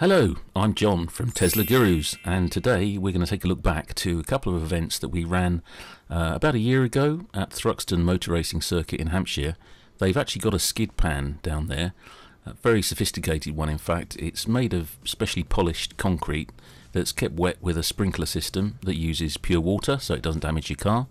Hello, I'm John from Tesla Gurus, and today we're going to take a look back to a couple of events that we ran uh, about a year ago at Thruxton Motor Racing Circuit in Hampshire. They've actually got a skid pan down there, a very sophisticated one in fact. It's made of specially polished concrete that's kept wet with a sprinkler system that uses pure water so it doesn't damage your car.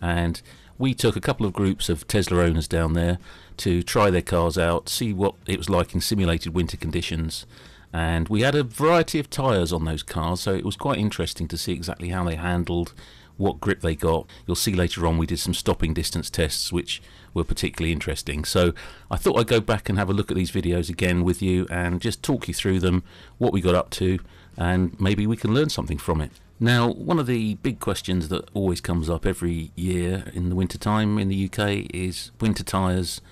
And we took a couple of groups of Tesla owners down there to try their cars out, see what it was like in simulated winter conditions and we had a variety of tyres on those cars so it was quite interesting to see exactly how they handled what grip they got. You'll see later on we did some stopping distance tests which were particularly interesting. So I thought I'd go back and have a look at these videos again with you and just talk you through them what we got up to and maybe we can learn something from it. Now one of the big questions that always comes up every year in the winter time in the UK is winter tyres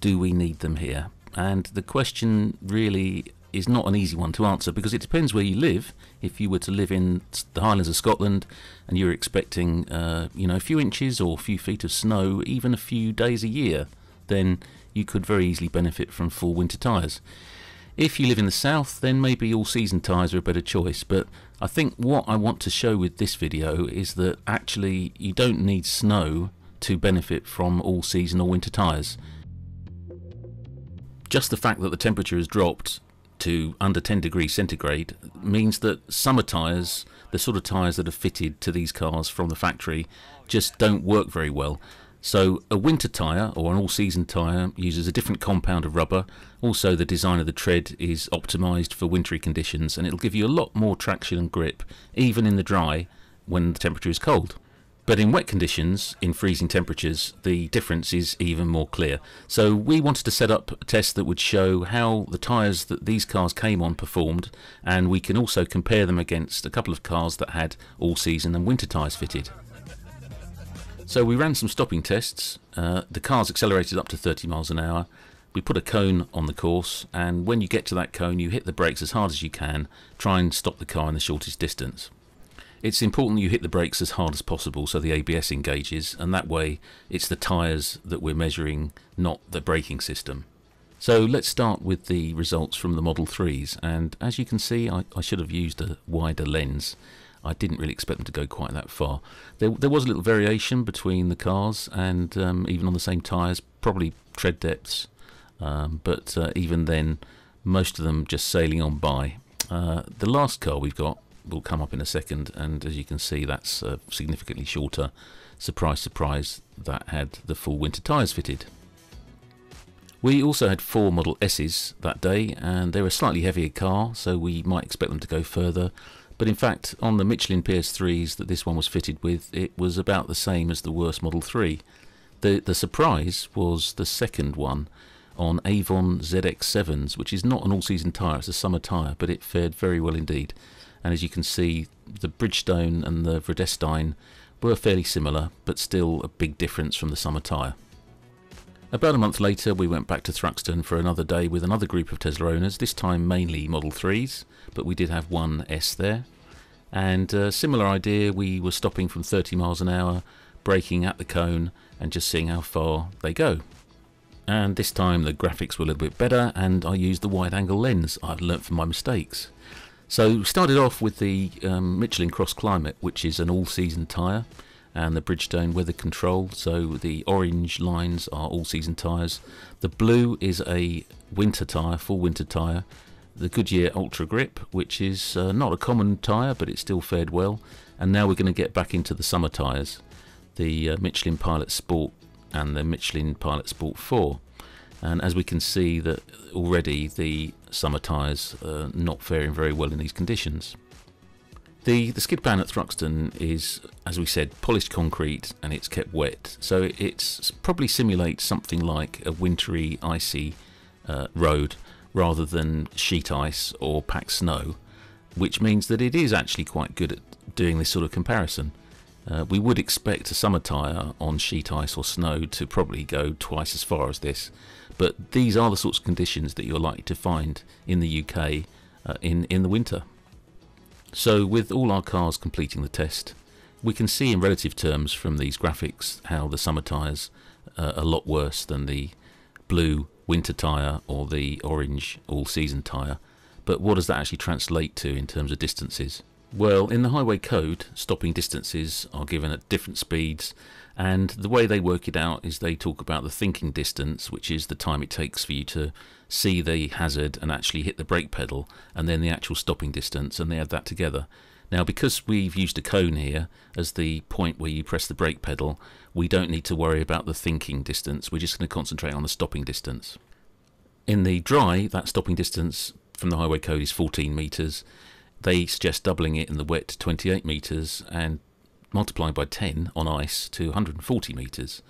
do we need them here? And the question really is not an easy one to answer because it depends where you live. If you were to live in the Highlands of Scotland and you're expecting, uh, you know, a few inches or a few feet of snow, even a few days a year, then you could very easily benefit from full winter tyres. If you live in the south, then maybe all season tyres are a better choice. But I think what I want to show with this video is that actually you don't need snow to benefit from all season or winter tyres. Just the fact that the temperature has dropped to under 10 degrees centigrade means that summer tyres, the sort of tyres that are fitted to these cars from the factory, just don't work very well. So a winter tyre or an all-season tyre uses a different compound of rubber. Also the design of the tread is optimised for wintry conditions and it'll give you a lot more traction and grip even in the dry when the temperature is cold. But in wet conditions, in freezing temperatures, the difference is even more clear. So we wanted to set up a test that would show how the tyres that these cars came on performed, and we can also compare them against a couple of cars that had all season and winter tyres fitted. So we ran some stopping tests. Uh, the cars accelerated up to 30 miles an hour. We put a cone on the course, and when you get to that cone, you hit the brakes as hard as you can, try and stop the car in the shortest distance. It's important you hit the brakes as hard as possible so the ABS engages, and that way it's the tyres that we're measuring, not the braking system. So let's start with the results from the Model 3s, and as you can see, I, I should have used a wider lens. I didn't really expect them to go quite that far. There, there was a little variation between the cars, and um, even on the same tyres, probably tread depths, um, but uh, even then, most of them just sailing on by. Uh, the last car we've got will come up in a second, and as you can see, that's uh, significantly shorter. Surprise, surprise, that had the full winter tyres fitted. We also had four Model S's that day, and they're a slightly heavier car, so we might expect them to go further. But in fact, on the Michelin PS3s that this one was fitted with, it was about the same as the worst Model 3. The, the surprise was the second one on Avon ZX7s, which is not an all-season tyre, it's a summer tyre, but it fared very well indeed and as you can see the Bridgestone and the Vredestein were fairly similar but still a big difference from the summer tyre. About a month later we went back to Thruxton for another day with another group of Tesla owners, this time mainly Model 3s, but we did have one S there. And a similar idea, we were stopping from 30 miles an hour, braking at the cone and just seeing how far they go. And this time the graphics were a little bit better and I used the wide angle lens I've learnt from my mistakes. So started off with the um, Michelin Cross Climate, which is an all-season tyre, and the Bridgestone Weather Control. So the orange lines are all-season tyres. The blue is a winter tyre, full winter tyre. The Goodyear Ultra Grip, which is uh, not a common tyre, but it still fared well. And now we're going to get back into the summer tyres, the uh, Michelin Pilot Sport and the Michelin Pilot Sport 4 and as we can see that already the summer tyres are not faring very well in these conditions. The, the skid pan at Thruxton is, as we said, polished concrete and it's kept wet, so it probably simulates something like a wintry, icy uh, road rather than sheet ice or packed snow, which means that it is actually quite good at doing this sort of comparison. Uh, we would expect a summer tyre on sheet ice or snow to probably go twice as far as this, but these are the sorts of conditions that you're likely to find in the UK uh, in, in the winter. So with all our cars completing the test, we can see in relative terms from these graphics how the summer tyres are a lot worse than the blue winter tyre or the orange all-season tyre. But what does that actually translate to in terms of distances? Well, in the highway code, stopping distances are given at different speeds, and the way they work it out is they talk about the thinking distance, which is the time it takes for you to see the hazard and actually hit the brake pedal, and then the actual stopping distance, and they add that together. Now, because we've used a cone here as the point where you press the brake pedal, we don't need to worry about the thinking distance. We're just going to concentrate on the stopping distance. In the dry, that stopping distance from the highway code is 14 metres. They suggest doubling it in the wet to 28 metres and multiplying by 10 on ice to 140 metres.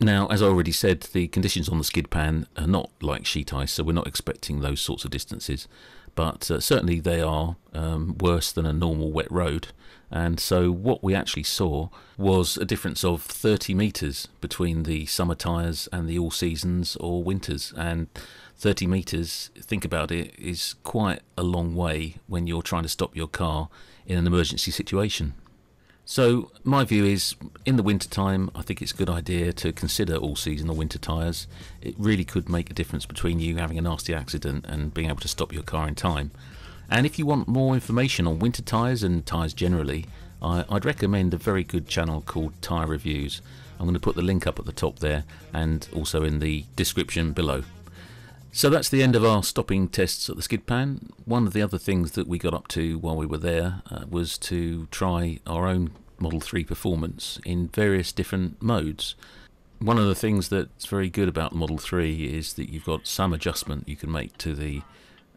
Now, as I already said, the conditions on the skid pan are not like sheet ice, so we're not expecting those sorts of distances. But uh, certainly they are um, worse than a normal wet road. And so what we actually saw was a difference of 30 metres between the summer tyres and the all seasons or winters. And 30 metres, think about it, is quite a long way when you're trying to stop your car in an emergency situation. So my view is, in the winter time, I think it's a good idea to consider all season or winter tyres. It really could make a difference between you having a nasty accident and being able to stop your car in time. And if you want more information on winter tyres and tyres generally, I, would recommend a very good channel called Tyre Reviews. I'm going to put the link up at the top there and also in the description below. So that's the end of our stopping tests at the skid pan. One of the other things that we got up to while we were there uh, was to try our own Model 3 performance in various different modes. One of the things that's very good about Model 3 is that you've got some adjustment you can make to the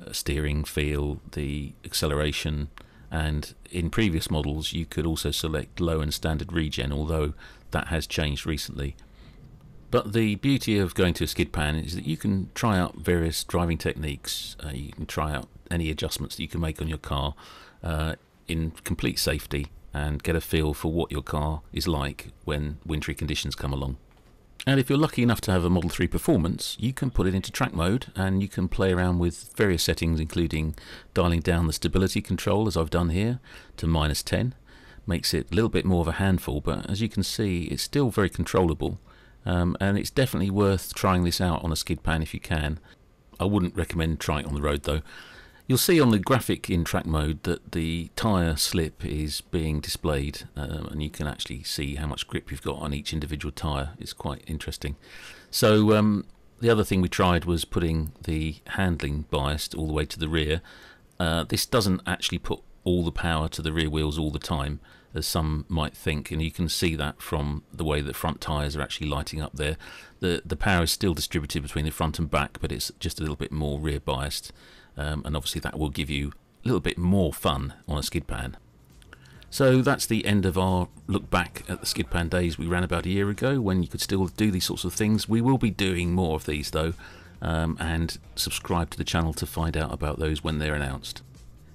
uh, steering feel, the acceleration, and in previous models you could also select low and standard regen, although that has changed recently. But the beauty of going to a skid pan is that you can try out various driving techniques. Uh, you can try out any adjustments that you can make on your car uh, in complete safety and get a feel for what your car is like when wintry conditions come along. And if you're lucky enough to have a Model 3 Performance, you can put it into track mode and you can play around with various settings, including dialing down the stability control, as I've done here, to minus 10. Makes it a little bit more of a handful, but as you can see, it's still very controllable um, and it's definitely worth trying this out on a skid pan if you can. I wouldn't recommend trying it on the road though. You'll see on the graphic in track mode that the tyre slip is being displayed um, and you can actually see how much grip you've got on each individual tyre. It's quite interesting. So um, the other thing we tried was putting the handling biased all the way to the rear. Uh, this doesn't actually put all the power to the rear wheels all the time as some might think, and you can see that from the way the front tyres are actually lighting up there. The the power is still distributed between the front and back, but it's just a little bit more rear biased, um, and obviously that will give you a little bit more fun on a skid pan. So that's the end of our look back at the skid pan days we ran about a year ago when you could still do these sorts of things. We will be doing more of these though, um, and subscribe to the channel to find out about those when they're announced.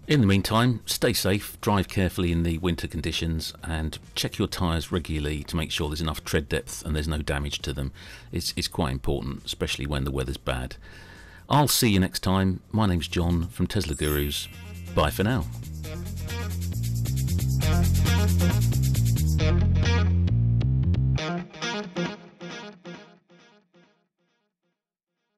In the meantime, stay safe, drive carefully in the winter conditions, and check your tyres regularly to make sure there's enough tread depth and there's no damage to them. It's, it's quite important, especially when the weather's bad. I'll see you next time. My name's John from Tesla Gurus. Bye for now.